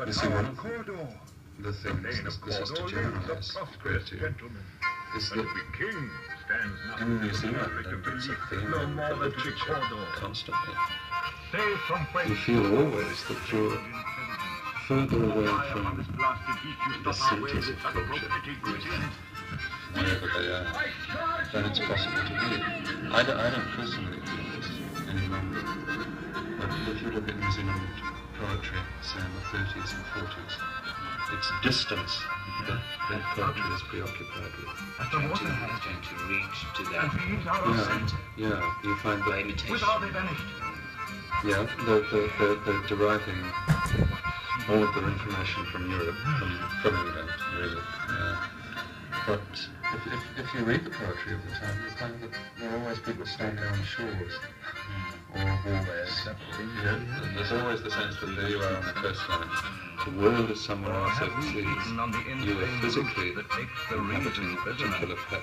But You see, one of the the things Thane this, is to generalize prosperous to is that in New Zealand and it's a more the literature constantly. You feel always that you're further away from the centres of culture, wherever they are, than it's possible to be. I don't, I don't personally feel this any longer. But if you look at New Zealand poetry, say in the 30s and 40s, it's distance that, that poetry is preoccupied with. Trying to, trying to reach to that Yeah, centre yeah, you find by that, imitation. Whither they vanished? yeah, they're, they're, they're, they're deriving all of their information from Europe, from, from England, really. Uh, but if, if, if you read the poetry of the time, you find that there are always people standing on shores or wharves. You know, and there's always the sense that there you are on the coastline. Hmm. The world is somewhere else Have we overseas. eaten on the You are physically that takes the inhabiting reason a prisoner? particular patch